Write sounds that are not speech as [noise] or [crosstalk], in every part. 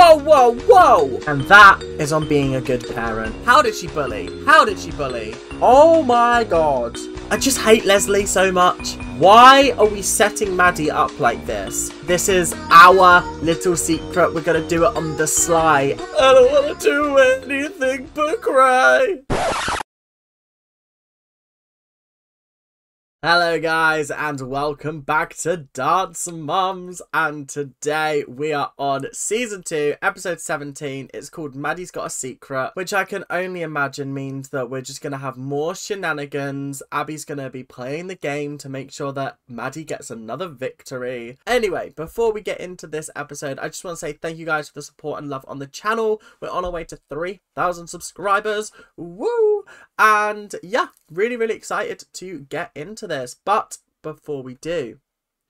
Whoa, whoa, whoa! And that is on being a good parent. How did she bully? How did she bully? Oh my god. I just hate Leslie so much. Why are we setting Maddie up like this? This is our little secret. We're gonna do it on the sly. I don't wanna do anything but cry. Hello guys and welcome back to Dance Mums. And today we are on season 2 episode 17 it's called Maddie's Got a Secret which I can only imagine means that we're just going to have more shenanigans. Abby's going to be playing the game to make sure that Maddie gets another victory. Anyway before we get into this episode I just want to say thank you guys for the support and love on the channel. We're on our way to 3,000 subscribers. Woo! And yeah really really excited to get into this. But before we do,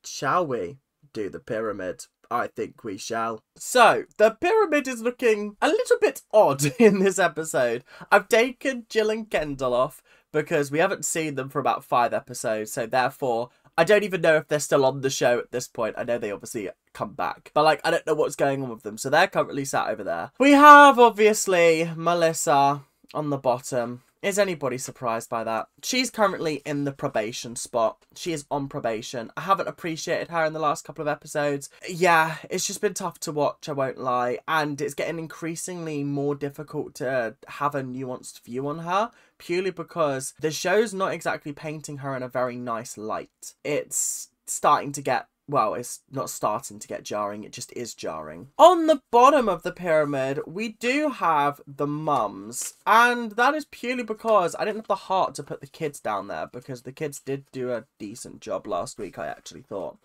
shall we do the pyramid? I think we shall. So, the pyramid is looking a little bit odd [laughs] in this episode. I've taken Jill and Kendall off because we haven't seen them for about five episodes, so therefore, I don't even know if they're still on the show at this point. I know they obviously come back, but like, I don't know what's going on with them, so they're currently sat over there. We have, obviously, Melissa on the bottom. Is anybody surprised by that? She's currently in the probation spot. She is on probation. I haven't appreciated her in the last couple of episodes. Yeah, it's just been tough to watch, I won't lie. And it's getting increasingly more difficult to have a nuanced view on her purely because the show's not exactly painting her in a very nice light. It's starting to get well, it's not starting to get jarring, it just is jarring. On the bottom of the pyramid, we do have the mums, and that is purely because I didn't have the heart to put the kids down there, because the kids did do a decent job last week, I actually thought.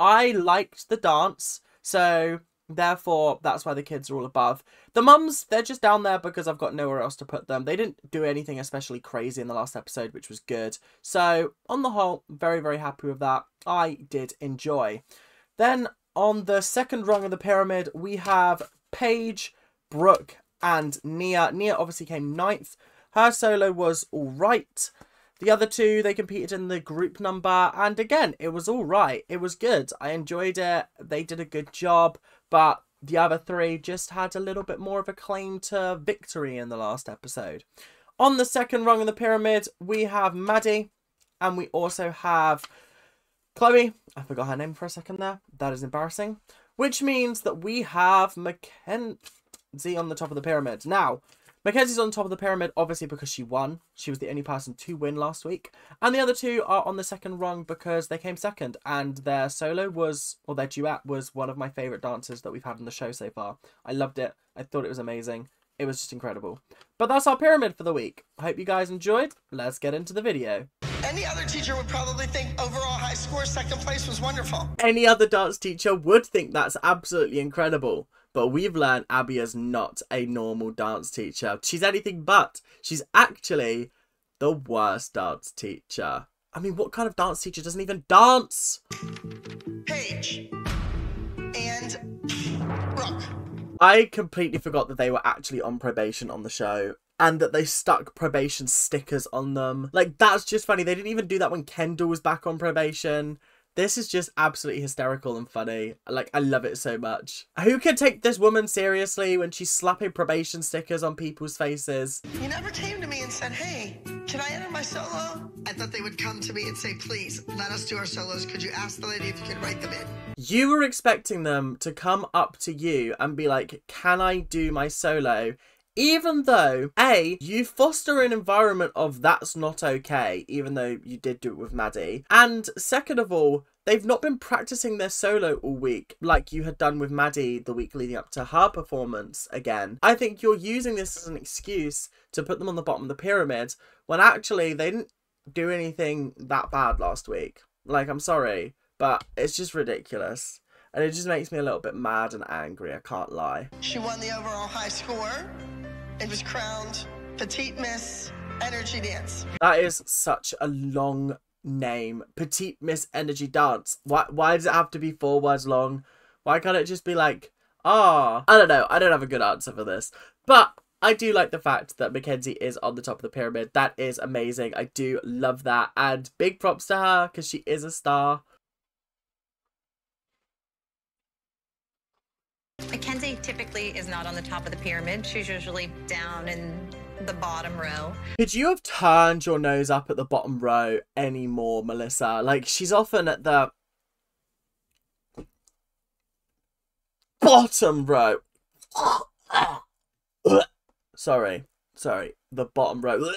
I liked the dance, so Therefore, that's why the kids are all above. The mums, they're just down there because I've got nowhere else to put them. They didn't do anything especially crazy in the last episode, which was good. So, on the whole, very, very happy with that. I did enjoy. Then, on the second rung of the pyramid, we have Paige, Brooke, and Nia. Nia obviously came ninth. Her solo was alright. The other two, they competed in the group number, and again, it was alright. It was good. I enjoyed it. They did a good job. But the other three just had a little bit more of a claim to victory in the last episode. On the second rung of the pyramid, we have Maddie, and we also have Chloe. I forgot her name for a second there. That is embarrassing. Which means that we have Mackenzie on the top of the pyramid. Now, Mackenzie's on top of the pyramid, obviously because she won. She was the only person to win last week. And the other two are on the second rung because they came second. And their solo was, or their duet was one of my favourite dances that we've had on the show so far. I loved it. I thought it was amazing. It was just incredible. But that's our pyramid for the week. I hope you guys enjoyed. Let's get into the video. Any other teacher would probably think overall high score second place was wonderful. Any other dance teacher would think that's absolutely incredible. But we've learned Abby is not a normal dance teacher. She's anything but. She's actually the worst dance teacher. I mean, what kind of dance teacher doesn't even dance? Paige and Brooke. I completely forgot that they were actually on probation on the show and that they stuck probation stickers on them. Like, that's just funny. They didn't even do that when Kendall was back on probation. This is just absolutely hysterical and funny. Like, I love it so much. Who can take this woman seriously when she's slapping probation stickers on people's faces? You never came to me and said, hey, can I enter my solo? I thought they would come to me and say, please, let us do our solos. Could you ask the lady if you could write them in? You were expecting them to come up to you and be like, can I do my solo? Even though a you foster an environment of that's not okay even though you did do it with maddie. And second of all they've not been practicing their solo all week like you had done with maddie the week leading up to her performance again. I think you're using this as an excuse to put them on the bottom of the pyramid when actually they didn't do anything that bad last week. Like i'm sorry but it's just ridiculous. And it just makes me a little bit mad and angry i can't lie. She won the overall high score and was crowned Petite Miss Energy Dance. That is such a long name. Petite Miss Energy Dance. Why, why does it have to be four words long? Why can't it just be like, ah? Oh. I don't know. I don't have a good answer for this. But I do like the fact that Mackenzie is on the top of the pyramid. That is amazing. I do love that. And big props to her because she is a star. Is not on the top of the pyramid. She's usually down in the bottom row. Could you have turned your nose up at the bottom row anymore, Melissa? Like, she's often at the bottom row. sorry, sorry, the bottom row.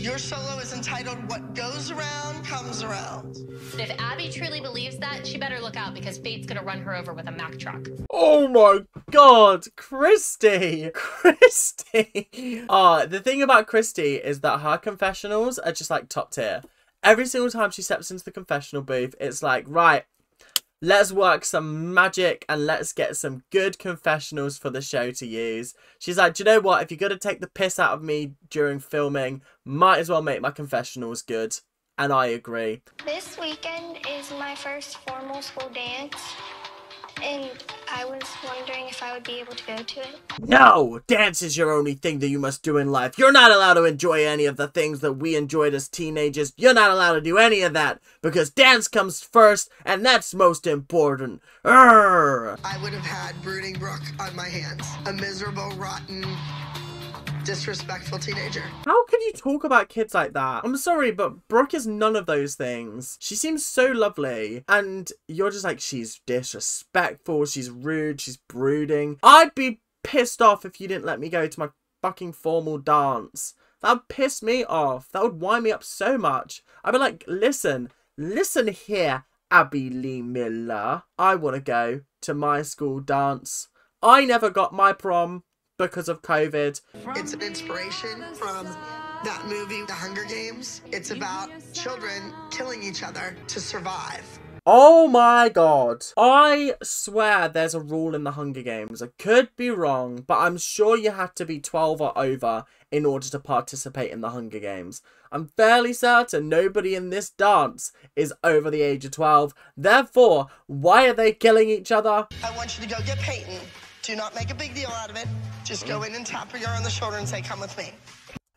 Your solo is entitled What Goes Around Comes Around. If Abby truly believes that, she better look out because fate's gonna run her over with a Mack truck. Oh my god, Christi! [laughs] Christi! Oh, the thing about Christi is that her confessionals are just like top tier. Every single time she steps into the confessional booth, it's like, right, let's work some magic and let's get some good confessionals for the show to use. She's like, do you know what? If you're going to take the piss out of me during filming, might as well make my confessionals good. And I agree. This weekend is my first formal school dance, and I was wondering if I would be able to go to it. No! Dance is your only thing that you must do in life. You're not allowed to enjoy any of the things that we enjoyed as teenagers. You're not allowed to do any of that because dance comes first and that's most important. Urgh. I would have had brooding Brooke on my hands. A miserable, rotten, disrespectful teenager. How can you talk about kids like that? I'm sorry, but Brooke is none of those things. She seems so lovely, and you're just like, she's disrespectful, she's rude, she's brooding. I'd be pissed off if you didn't let me go to my fucking formal dance. That would piss me off. That would wind me up so much. I'd be like, listen, listen here, Abby Lee Miller. I want to go to my school dance. I never got my prom because of COVID. It's an inspiration from that movie, The Hunger Games. It's about children killing each other to survive. Oh my god. I swear there's a rule in the Hunger Games. I could be wrong, but I'm sure you had to be 12 or over in order to participate in the Hunger Games. I'm fairly certain nobody in this dance is over the age of 12. Therefore, why are they killing each other? I want you to go get Payton. Do not make a big deal out of it. Just go in and tap her on the shoulder and say, come with me.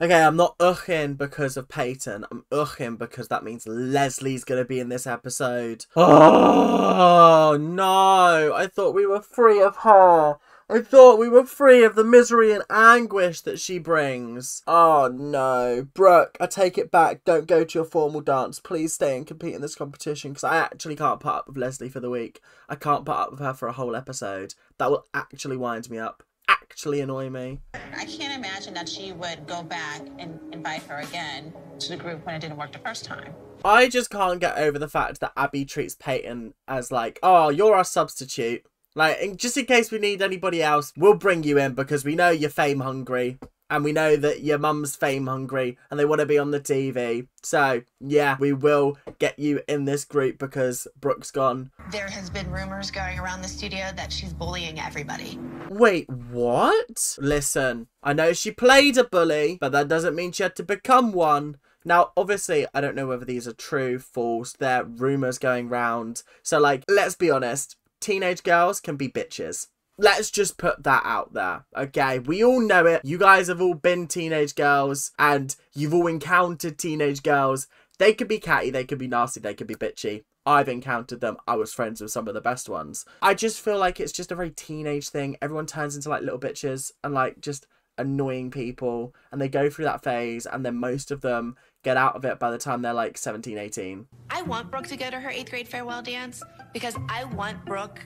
Okay, I'm not uching because of Payton. I'm uching because that means Leslie's gonna be in this episode. Ah. Oh no! I thought we were free of her. I thought we were free of the misery and anguish that she brings. Oh no. Brooke, I take it back. Don't go to your formal dance. Please stay and compete in this competition because I actually can't put up with Leslie for the week. I can't put up with her for a whole episode. That will actually wind me up. Actually annoy me. I can't imagine that she would go back and invite her again to the group when it didn't work the first time. I just can't get over the fact that Abby treats Payton as like, oh, you're our substitute. Like, in- just in case we need anybody else, we'll bring you in because we know you're fame hungry. And we know that your mum's fame hungry and they want to be on the TV. So, yeah, we will get you in this group because Brooke's gone. There has been rumors going around the studio that she's bullying everybody. Wait, what? Listen, I know she played a bully, but that doesn't mean she had to become one. Now, obviously, I don't know whether these are true, false, they're rumours going round. So, like, let's be honest, teenage girls can be bitches. Let's just put that out there, okay? We all know it. You guys have all been teenage girls and you've all encountered teenage girls. They could be catty, they could be nasty, they could be bitchy. I've encountered them. I was friends with some of the best ones. I just feel like it's just a very teenage thing. Everyone turns into like little bitches and like just annoying people and they go through that phase and then most of them get out of it by the time they're like 17, 18. I want Brooke to go to her eighth grade farewell dance because I want Brooke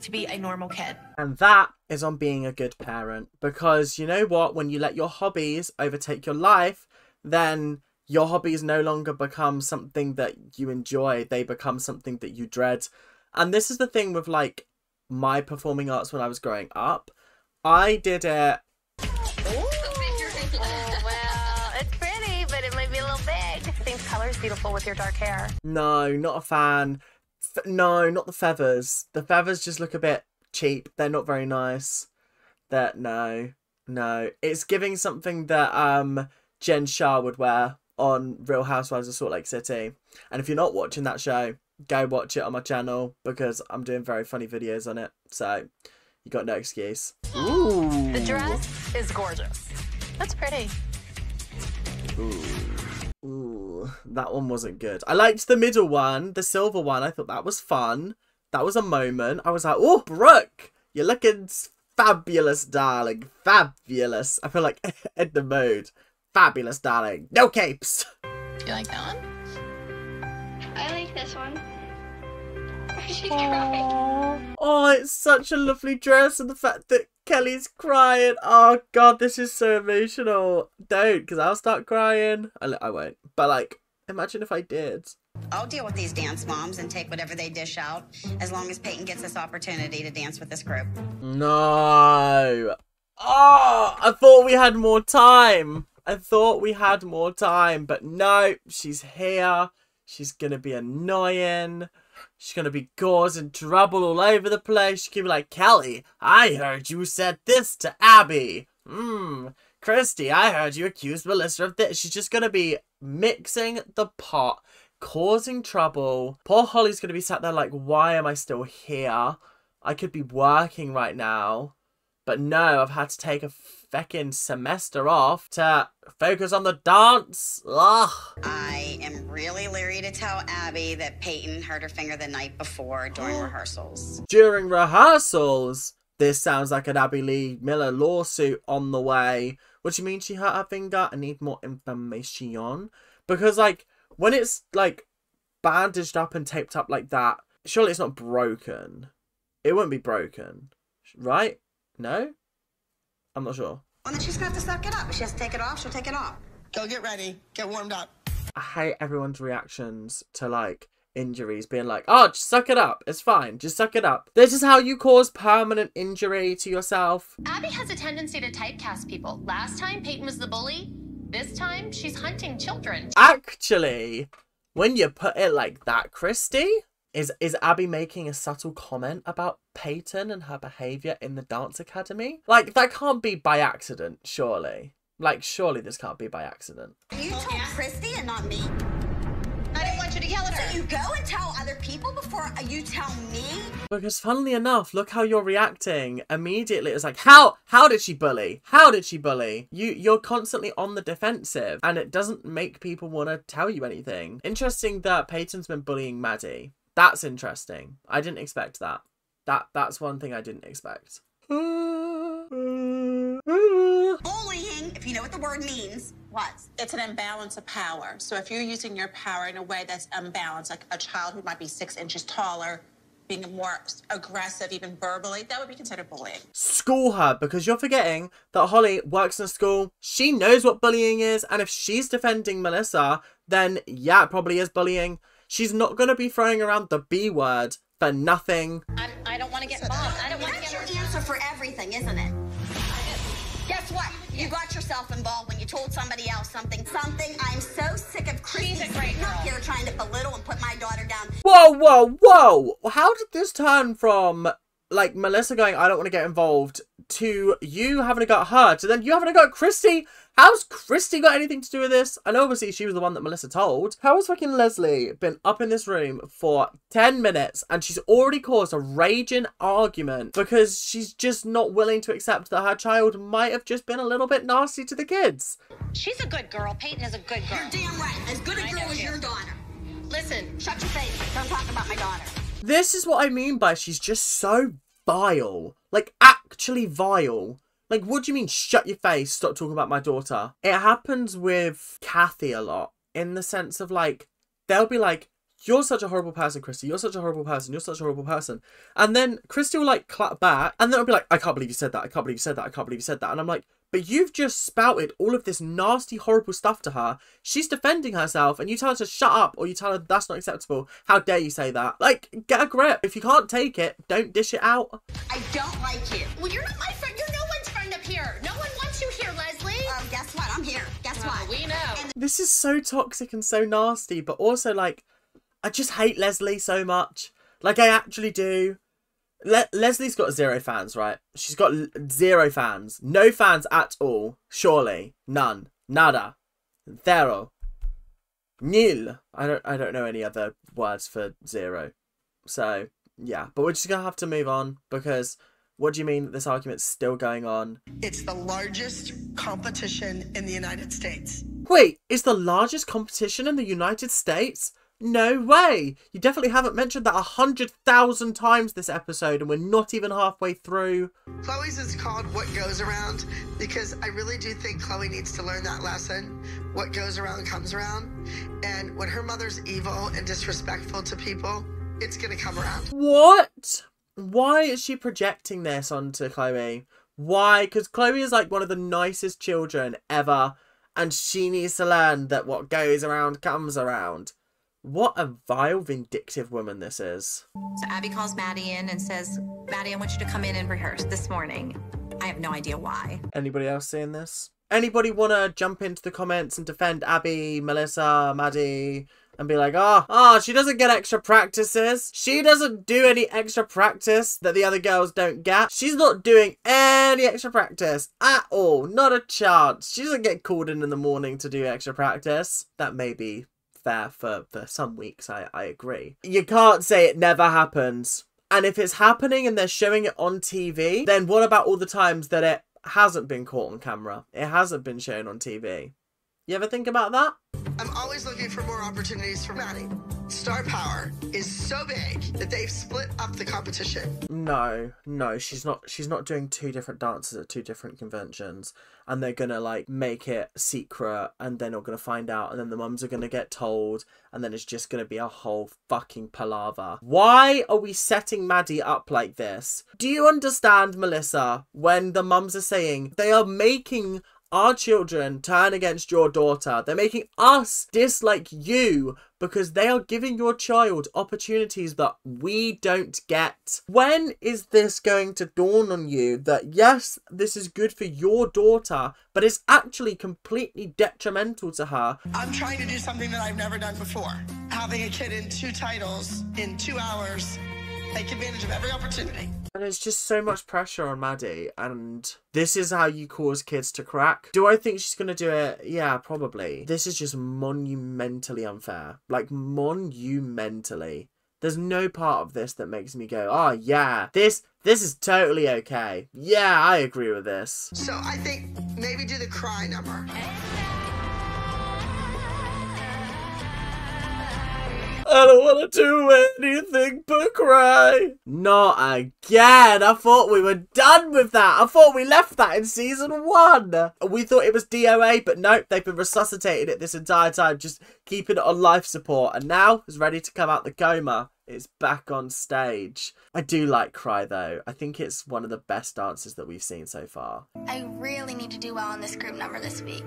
to be a normal kid. And that is on being a good parent. Because you know what? When you let your hobbies overtake your life, then your hobbies no longer become something that you enjoy, they become something that you dread. And this is the thing with like my performing arts when I was growing up. I did it. Color's beautiful with your dark hair. No, not a fan. F- no, not the feathers. The feathers just look a bit cheap. They're not very nice. That no, no. It's giving something that um Jen Shah would wear on Real Housewives of Salt Lake City. And if you're not watching that show, go watch it on my channel because I'm doing very funny videos on it. So you got no excuse. Ooh. The dress is gorgeous. That's pretty. Ooh, that one wasn't good. I liked the middle one, the silver one. I thought that was fun. That was a moment. I was like, oh, Brooke, you're looking fabulous, darling. Fabulous. I feel like [laughs] in the mood. Fabulous, darling. No capes. You like that one? I like this one. She's crying. Oh, it's such a lovely dress, and the fact that Kelly's crying. Oh God, this is so emotional. Don't, because I'll start crying. I, I won't. But like, imagine if I did. I'll deal with these dance moms and take whatever they dish out as long as Payton gets this opportunity to dance with this group. No. Oh, I thought we had more time. I thought we had more time, but no, she's here. She's gonna be annoying. She's gonna be causing trouble all over the place. She's gonna be like, Kelly, I heard you said this to Abby. Hmm. Christi, I heard you accused Melissa of this. She's just gonna be mixing the pot, causing trouble. Poor Holly's gonna be sat there like, why am I still here? I could be working right now. But no, I've had to take a feckin' semester off to focus on the dance. Ugh. I really leery to tell Abby that Payton hurt her finger the night before during [gasps] rehearsals. During rehearsals, this sounds like an Abby Lee Miller lawsuit on the way. What do you mean she hurt her finger? I need more information. Because, like, when it's, like, bandaged up and taped up like that, surely it's not broken. It wouldn't be broken, right? No? I'm not sure. Well, then she's gonna have to suck it up. If she has to take it off, she'll take it off. Go get ready. Get warmed up. I hate everyone's reactions to like injuries being like, oh, just suck it up. It's fine. Just suck it up. This is how you cause permanent injury to yourself. Abby has a tendency to typecast people. Last time, Payton was the bully. This time, she's hunting children. Actually, when you put it like that, Christi, is is Abby making a subtle comment about Payton and her behavior in the dance academy? Like that can't be by accident, surely. Like surely this can't be by accident. You told Christi and not me. I didn't want you to yell at her. So you go and tell other people before you tell me? Because funnily enough, look how you're reacting. Immediately it's like, how how did she bully? How did she bully? You you're constantly on the defensive and it doesn't make people want to tell you anything. Interesting that Payton's been bullying Maddie. That's interesting. I didn't expect that. That that's one thing I didn't expect. [sighs] Bullying, if you know what the word means, what? It's an imbalance of power. So if you're using your power in a way that's unbalanced, like a child who might be six inches taller, being more aggressive, even verbally, that would be considered bullying. School her because you're forgetting that Holly works in a school. She knows what bullying is, and if she's defending Melissa, then yeah, it probably is bullying. She's not gonna be throwing around the B word for nothing. I'm, I don't want to get involved. I don't want to That's get your answer for everything, isn't it? Guess what? You got yourself involved when you told somebody else something. Something I'm so sick of Christi She's a great sitting up here trying to belittle and put my daughter down. Whoa, whoa, whoa! How did this turn from like Melissa going, I don't want to get involved, to you having a go at her, to then you having a go at Christi? How's Christi got anything to do with this? And obviously she was the one that Melissa told. How has fucking Leslie been up in this room for 10 minutes and she's already caused a raging argument because she's just not willing to accept that her child might have just been a little bit nasty to the kids? She's a good girl. Payton is a good girl. You're damn right. As good a girl as you. your daughter. Listen, Shut your face. Don't talk about my daughter. This is what I mean by she's just so vile. Like, actually vile. Like, what do you mean, shut your face, stop talking about my daughter? It happens with Cathy a lot, in the sense of like, they'll be like, you're such a horrible person, Christi. You're such a horrible person. You're such a horrible person. And then Christi will like clap back, and then I'll be like, I can't believe you said that. I can't believe you said that. I can't believe you said that. And I'm like, but you've just spouted all of this nasty, horrible stuff to her. She's defending herself, and you tell her to shut up, or you tell her that's not acceptable. How dare you say that? Like, get a grip. If you can't take it, don't dish it out. I don't like you. Well, you're not my friend. You're no one's friend up here. No one wants you here, Leslie. Oh, guess what? I'm here. Guess what? we know. This is so toxic and so nasty, but also like, I just hate Leslie so much. Like, I actually do. Le- Leslie's got zero fans, right? She's got l- zero fans. No fans at all. Surely. None. Nada. Zero. Nil. I don't I don't know any other words for zero. So, yeah. But we're just gonna have to move on because what do you mean this argument's still going on? It's the largest competition in the United States. Wait, is the largest competition in the United States No way! You definitely haven't mentioned that a hundred thousand times this episode, and we're not even halfway through. Chloe's is called What Goes Around because I really do think Chloe needs to learn that lesson. What goes around comes around. And when her mother's evil and disrespectful to people, it's to come around. What? Why is she projecting this onto Chloe? Why? Because Chloe is like one of the nicest children ever, and she needs to learn that what goes around comes around. What a vile, vindictive woman this is. So Abby calls Maddie in and says, Maddie, I want you to come in and rehearse this morning. I have no idea why. Anybody else seeing this? Anybody want to jump into the comments and defend Abby, Melissa, Maddie, and be like, oh, oh, she doesn't get extra practices. She doesn't do any extra practice that the other girls don't get. She's not doing any extra practice at all. Not a chance. She doesn't get called in in the morning to do extra practice. That may be fair for, for some weeks, I, I agree. You can't say it never happens. And if it's happening and they're showing it on TV, then what about all the times that it hasn't been caught on camera? It hasn't been shown on TV. You ever think about that? I'm always looking for more opportunities for Maddie. Star Power is so big that they've split up the competition. No, no, she's not she's not doing two different dances at two different conventions and they're gonna like make it secret and they're not gonna find out and then the mums are gonna get told and then it's just gonna be a whole fucking palaver. Why are we setting Maddie up like this? Do you understand, Melissa, when the mums are saying they are making our children turn against your daughter. They're making us dislike you because they are giving your child opportunities that we don't get. When is this going to dawn on you that yes, this is good for your daughter, but it's actually completely detrimental to her? I'm trying to do something that I've never done before. Having a kid in two titles in two hours, take advantage of every opportunity. And it's just so much pressure on Maddie, and this is how you cause kids to crack. Do I think she's gonna do it? Yeah, probably. This is just monumentally unfair. Like, monumentally. There's no part of this that makes me go, oh yeah, this this is totally okay. Yeah, I agree with this. So I think maybe do the cry number. I don't want to do anything but cry. Not again. I thought we were done with that. I thought we left that in season one. We thought it was DOA, but nope, they've been resuscitating it this entire time, just keeping it on life support. And now it's ready to come out the coma. It's back on stage. I do like Cry though. I think it's one of the best dances that we've seen so far. I really need to do well on this group number this week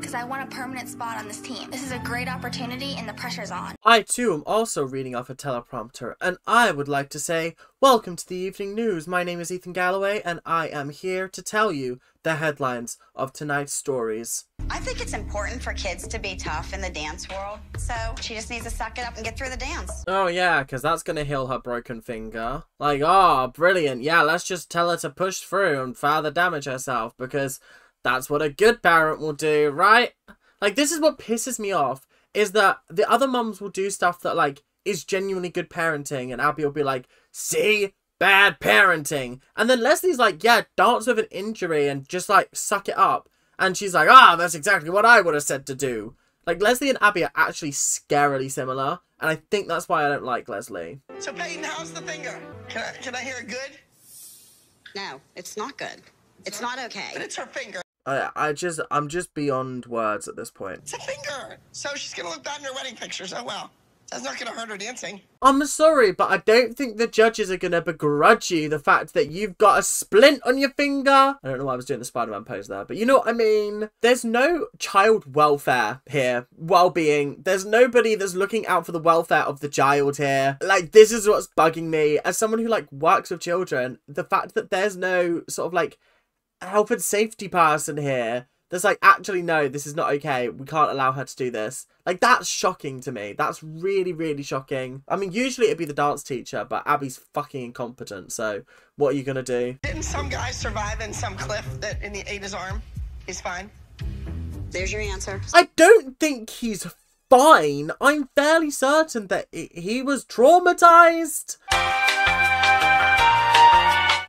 because I want a permanent spot on this team. This is a great opportunity and the pressure's on. I too am also reading off a teleprompter, and I would like to say, Welcome to the evening news. My name is Ethan Galloway, and I am here to tell you the headlines of tonight's stories. I think it's important for kids to be tough in the dance world. So she just needs to suck it up and get through the dance. Oh, yeah, because that's going to heal her broken finger. Like, oh, brilliant. Yeah, let's just tell her to push through and further damage herself because that's what a good parent will do, right? Like, this is what pisses me off is that the other mums will do stuff that, like, is genuinely good parenting, and Abby will be like, see? Bad parenting. And then Leslie's like, yeah, dance with an injury and just, like, suck it up. And she's like, ah, that's exactly what I would have said to do. Like, Leslie and Abby are actually scarily similar, and I think that's why I don't like Leslie. So Payton, how's the finger? Can I, can I hear it good? No, it's not good. It's not okay. But it's her finger. I, I just, I'm just beyond words at this point. It's a finger. So she's gonna look bad in her wedding pictures. Oh well. That's not gonna hurt her dancing. I'm sorry, but I don't think the judges are going to begrudge you the fact that you've got a splint on your finger. I don't know why I was doing the Spider-Man pose there, but you know what I mean? There's no child welfare here, well-being. There's nobody that's looking out for the welfare of the child here. Like, this is what's bugging me. As someone who, like, works with children, the fact that there's no sort of, like, health and safety person here that's like, actually, no, this is not okay. We can't allow her to do this. Like, that's shocking to me. That's really, really shocking. I mean, usually it'd be the dance teacher, but Abby's fucking incompetent. So, what are you gonna do? Didn't some guy survive in some cliff that in the ate his arm? He's fine. There's your answer. I don't think he's fine. I'm fairly certain that he was traumatized.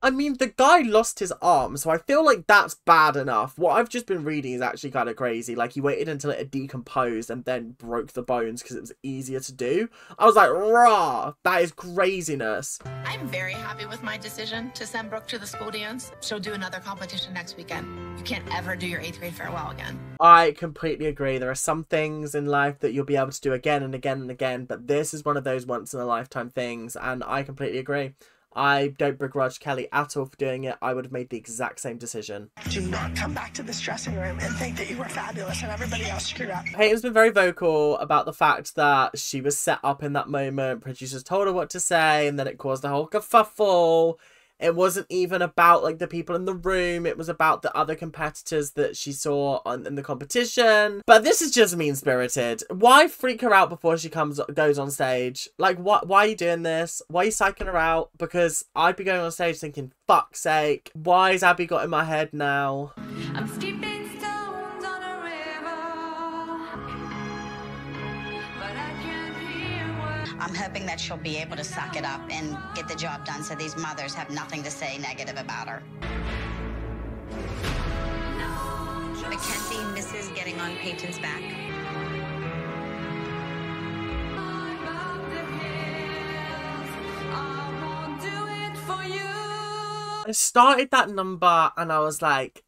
I mean, the guy lost his arm, so I feel like that's bad enough. What I've just been reading is actually kind of crazy. Like, he waited until it had decomposed and then broke the bones because it was easier to do. I was like, rah, that is craziness. I'm very happy with my decision to send Brooke to the school dance. She'll do another competition next weekend. You can't ever do your eighth grade farewell again. I completely agree. There are some things in life that you'll be able to do again and again and again, but this is one of those once in a lifetime things, and I completely agree. I don't begrudge Kelly at all for doing it. I would have made the exact same decision. Do not come back to this dressing room and think that you were fabulous and everybody else screwed up. Payton's been very vocal about the fact that she was set up in that moment. Producers told her what to say, and then it caused a whole kerfuffle. It wasn't even about like the people in the room. It was about the other competitors that she saw on in the competition. But this is just mean spirited. Why freak her out before she comes goes on stage? Like what? Why are you doing this? Why are you psyching her out? Because I'd be going on stage thinking, "Fuck's sake! Why has Abby got in my head now?" I'm steeping I'm hoping that she'll be able to suck it up and get the job done so these mothers have nothing to say negative about her. Mackenzie misses getting on Payton's back. I started that number and I was like,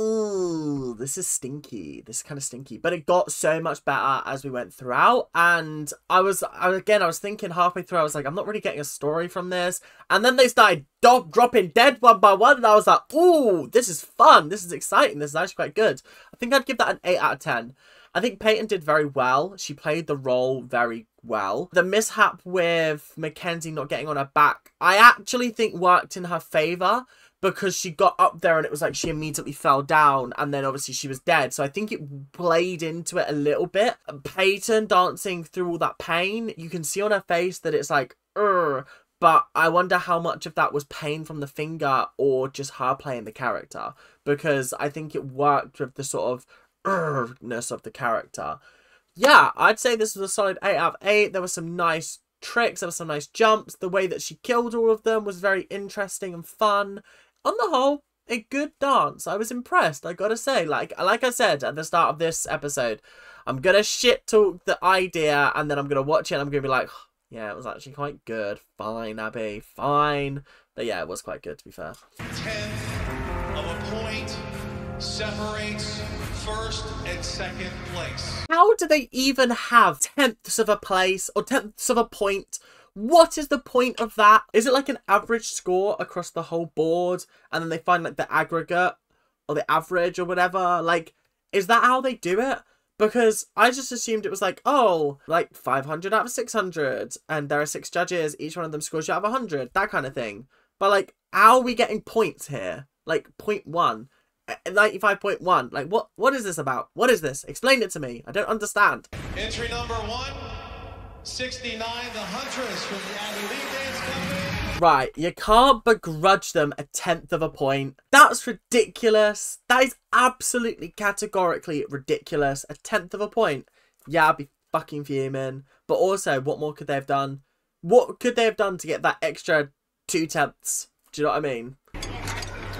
ooh, this is stinky. This is kind of stinky. But it got so much better as we went throughout. And I was, again, I was thinking halfway through, I was like, I'm not really getting a story from this. And then they started do- dropping dead one by one. And I was like, ooh, this is fun. This is exciting. This is actually quite good. I think I'd give that an 8 out of 10. I think Payton did very well. She played the role very well. The mishap with Mackenzie not getting on her back, I actually think worked in her favour because she got up there and it was like she immediately fell down and then obviously she was dead. So I think it played into it a little bit. Payton dancing through all that pain, you can see on her face that it's like, Ugh. But I wonder how much of that was pain from the finger or just her playing the character. Because I think it worked with the sort of ness of the character. Yeah, I'd say this was a solid 8 out of 8. There were some nice tricks, there were some nice jumps. The way that she killed all of them was very interesting and fun. On the whole, a good dance. I was impressed, I gotta say. Like like I said at the start of this episode, I'm gonna shit talk the idea and then I'm gonna watch it and I'm gonna be like, yeah, it was actually quite good. Fine, Abby, fine. But yeah, it was quite good to be fair. tenth of a point separates first and second place. How do they even have tenths of a place or tenths of a point? What is the point of that? Is it like an average score across the whole board and then they find like the aggregate or the average or whatever? Like, is that how they do it? Because I just assumed it was like, oh, like 500 out of 600, and there are six judges, each one of them scores you out of 100, that kind of thing. But like, how are we getting points here? Like, point one. Eh, eh, 95.1 like what what is this about what is this explain it to me i don't understand Entry number one, 69, the Huntress from the Abby Lee Dance Company. right you can't begrudge them a tenth of a point. That's ridiculous. That is absolutely categorically ridiculous. A tenth of a point? Yeah i'd be fucking fuming. But also what more could they have done? What could they have done to get that extra two tenths? Do you know what i mean?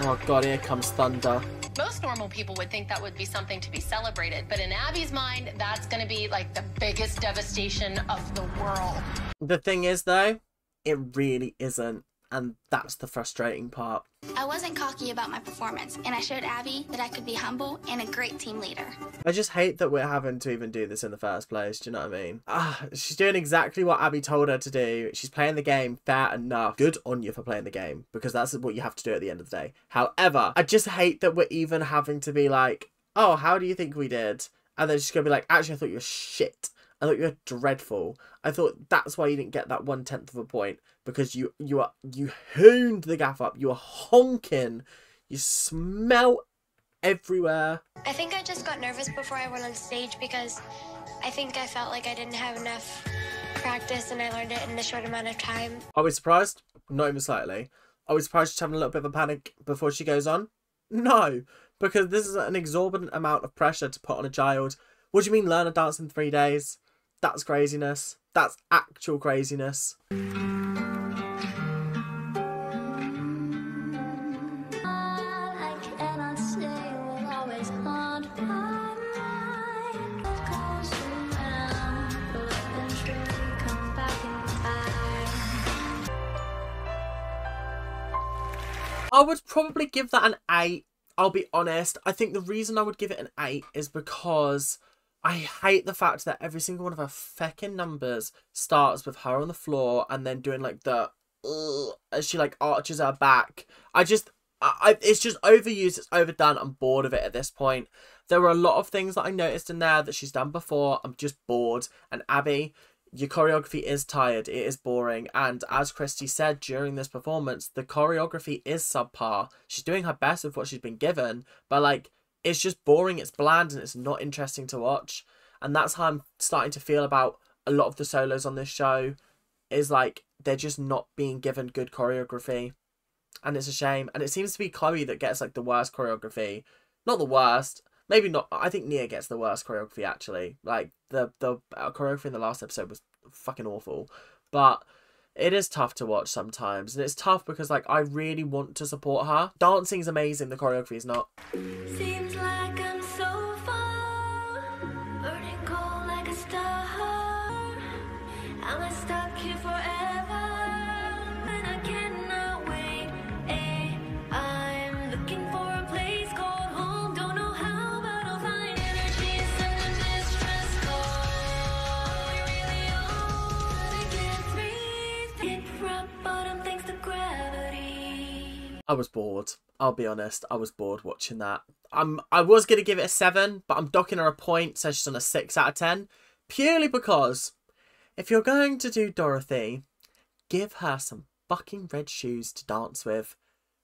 Oh god here comes thunder Most normal people would think that would be something to be celebrated, but in Abby's mind, that's going to be like the biggest devastation of the world. The thing is, though, it really isn't. And that's the frustrating part. I wasn't cocky about my performance, and I showed Abby that I could be humble and a great team leader. I just hate that we're having to even do this in the first place. Do you know what I mean? Ah, she's doing exactly what Abby told her to do. She's playing the game fair enough. Good on you for playing the game because that's what you have to do at the end of the day. However, I just hate that we're even having to be like, oh, how do you think we did? And then she's going to be like, actually, I thought you were shit. I thought you were dreadful. I thought that's why you didn't get that one tenth of a point because you you are you hooned the gaff up. You were honking. You smell everywhere. I think I just got nervous before I went on stage because I think I felt like I didn't have enough practice and I learned it in a short amount of time. Are we surprised? Not even slightly. Are we surprised she's having a little bit of a panic before she goes on? No, because this is an exorbitant amount of pressure to put on a child. What do you mean learn a dance in three days? That's craziness. That's actual craziness. I would probably give that an 8. I'll be honest. I think the reason I would give it an 8 is because I hate the fact that every single one of her feckin' numbers starts with her on the floor and then doing like the ugh, as she like arches her back. I just I it's just overused, it's overdone. I'm bored of it at this point. There were a lot of things that I noticed in there that she's done before. I'm just bored. And Abby, your choreography is tired, it is boring, and as Christi said during this performance, the choreography is subpar. She's doing her best with what she's been given, but like it's just boring, it's bland, and it's not interesting to watch. And that's how I'm starting to feel about a lot of the solos on this show. Is like they're just not being given good choreography. And it's a shame. And it seems to be Chloe that gets like the worst choreography. Not the worst. Maybe not. I think Nia gets the worst choreography actually. Like the the uh, choreography in the last episode was fucking awful. But it is tough to watch sometimes, and it's tough because like I really want to support her. Dancing's amazing. The choreography is not. Like I'm far, like a star. Am I stuck here forever? I was bored. I'll be honest. I was bored watching that. I'm. I was gonna give it a seven, but I'm docking her a point, so she's on a six out of ten, purely because if you're going to do Dorothy, give her some fucking red shoes to dance with,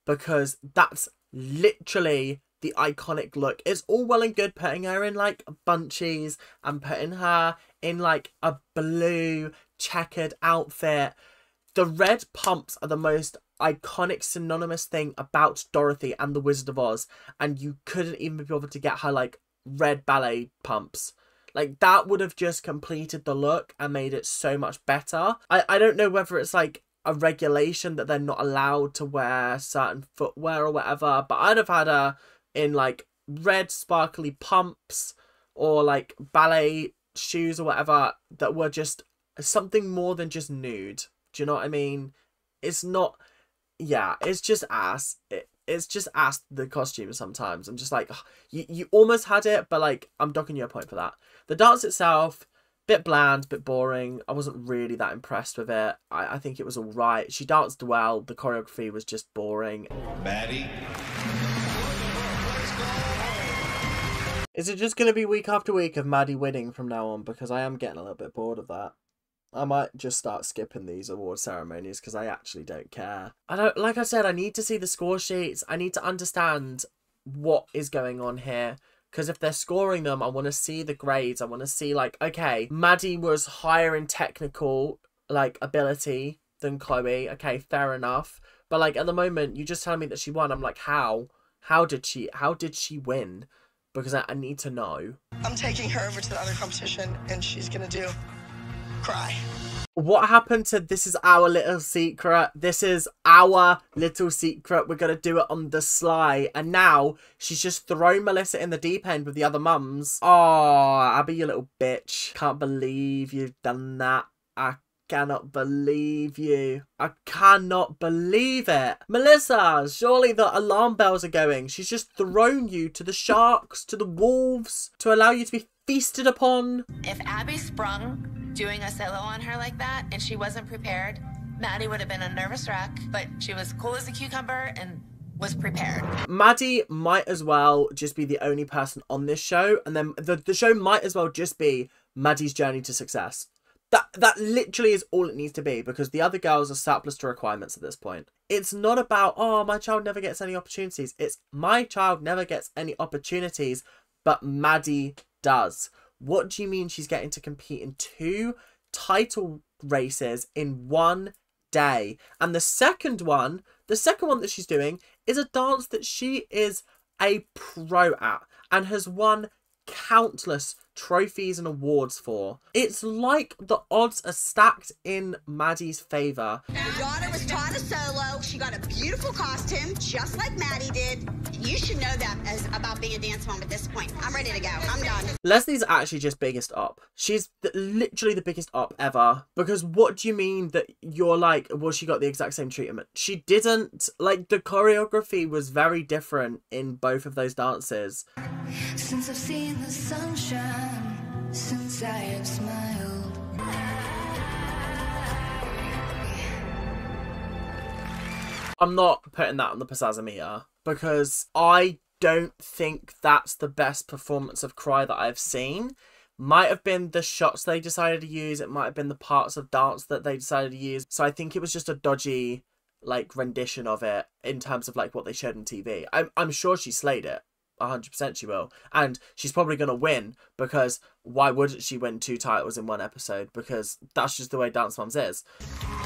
because that's literally the iconic look. It's all well and good putting her in like bunchies and putting her in like a blue checkered outfit the red pumps are the most iconic synonymous thing about Dorothy and the Wizard of Oz, and you couldn't even be bothered to get her like red ballet pumps. Like that would have just completed the look and made it so much better. I, I don't know whether it's like a regulation that they're not allowed to wear certain footwear or whatever, but I'd have had her in like red sparkly pumps or like ballet shoes or whatever that were just something more than just nude. Do you know what I mean? It's not. Yeah, it's just ass. It, it's just ass the costume sometimes. I'm just like, ugh, you, you almost had it, but like, I'm docking you a point for that. The dance itself, bit bland, bit boring. I wasn't really that impressed with it. I, I think it was alright. She danced well. The choreography was just boring. Maddie. Is it just going to be week after week of Maddie winning from now on? Because I am getting a little bit bored of that. I might just start skipping these award ceremonies because I actually don't care. I don't, like I said, I need to see the score sheets. I need to understand what is going on here. Because if they're scoring them, I want to see the grades. I want to see, like, okay, Maddie was higher in technical, like, ability than Chloe. Okay, fair enough. But, like, at the moment, you just tell me that she won. I'm like, how? How did she, how did she win? Because I, I need to know. I'm taking her over to the other competition, and she's gonna do cry. what happened to this is our little secret? This is our little secret. We're gonna do it on the sly. And now she's just thrown melissa in the deep end with the other mums. Oh abby you little bitch. Can't believe you've done that. I cannot believe you. I cannot believe it. Melissa surely the alarm bells are going. She's just thrown you to the sharks to the wolves to allow you to be feasted upon. If Abby sprung doing a solo on her like that and she wasn't prepared, Maddie would have been a nervous wreck, but she was cool as a cucumber and was prepared. Maddie might as well just be the only person on this show, and then the, the show might as well just be Maddie's journey to success. That that literally is all it needs to be because the other girls are surplus to requirements at this point. It's not about oh my child never gets any opportunities. It's my child never gets any opportunities, but Maddie does. What do you mean she's getting to compete in two title races in one day? And the second one, the second one that she's doing is a dance that she is a pro at and has won countless trophies and awards for. It's like the odds are stacked in Maddie's favour. Your daughter was taught a solo. She got a beautiful costume, just like Maddie did. You should know that as about being a dance mom at this point. I'm ready to go. I'm done. Leslie's actually just biggest up. She's the, literally the biggest up ever. Because what do you mean that you're like, well, she got the exact same treatment? She didn't. Like, the choreography was very different in both of those dances. Since I've seen the sunshine, since I have smiled. I'm not putting that on the pizzazometer because I don't think that's the best performance of Cry that I've seen. Might have been the shots they decided to use, it might have been the parts of dance that they decided to use. So I think it was just a dodgy like rendition of it in terms of like what they showed on TV. I'm I'm sure she slayed it. 100% she will. And she's probably going to win because why wouldn't she win two titles in one episode? Because that's just the way Dance Moms is.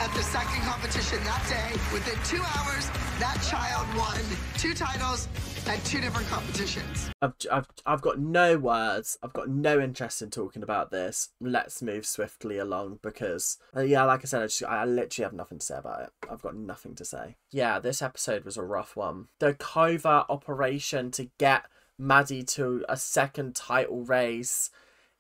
At the second competition that day, within two hours, that child won two titles at two different competitions. I've, I've, I've got no words. I've got no interest in talking about this. Let's move swiftly along because, uh, yeah, like I said, I, just, I literally have nothing to say about it. I've got nothing to say. Yeah, this episode was a rough one. The covert operation to get Maddie to a second title race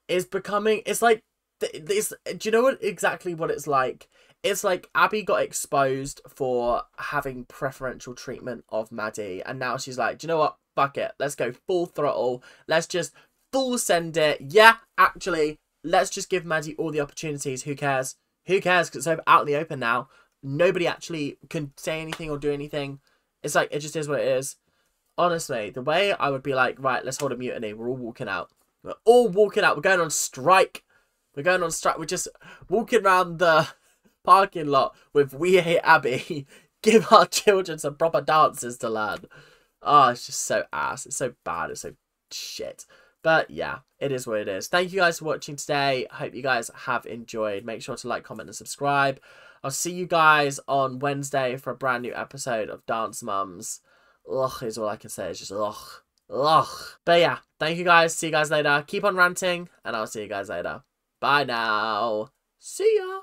is becoming. It's like this. Do you know what exactly what it's like? It's like Abby got exposed for having preferential treatment of Maddie, and now she's like, do you know what? Fuck it. Let's go full throttle. Let's just full send it. Yeah, actually, let's just give Maddie all the opportunities. Who cares? Who cares? Because it's out in the open now. Nobody actually can say anything or do anything. It's like, it just is what it is. Honestly, the way I would be like, right, let's hold a mutiny. We're all walking out. We're all walking out. We're going on strike. We're going on strike. We're just walking around the parking lot with We Hate Abby. [laughs] Give our children some proper dances to learn. Oh, it's just so ass. It's so bad. It's so shit. But yeah, it is what it is. Thank you guys for watching today. I hope you guys have enjoyed. Make sure to like, comment, and subscribe. I'll see you guys on Wednesday for a brand new episode of Dance Mums. Ugh, is all I can say. It's just ugh. Ugh. But yeah, thank you guys. See you guys later. Keep on ranting, and I'll see you guys later. Bye now. See ya.